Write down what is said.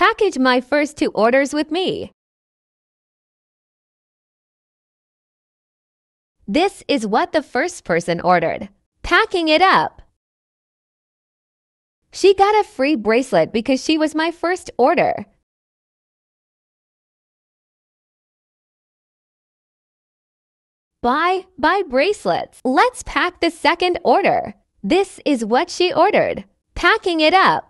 Package my first two orders with me. This is what the first person ordered. Packing it up. She got a free bracelet because she was my first order. Bye, bye bracelets. Let's pack the second order. This is what she ordered. Packing it up.